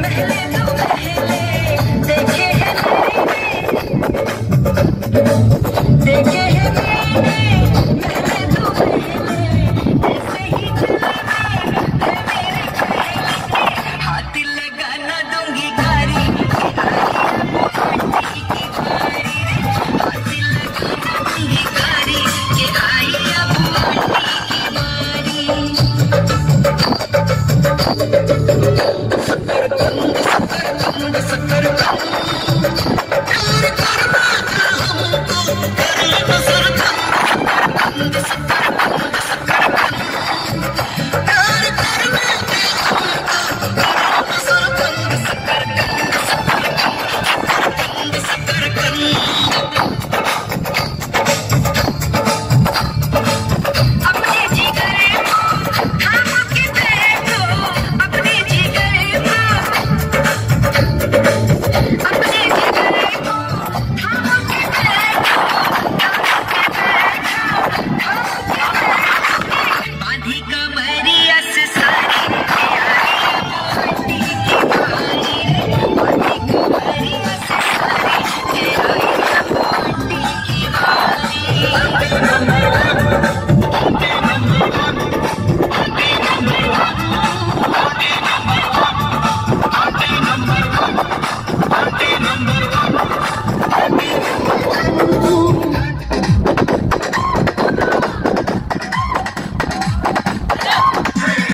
महले Thank you.